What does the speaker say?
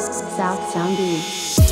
South Sound Beats.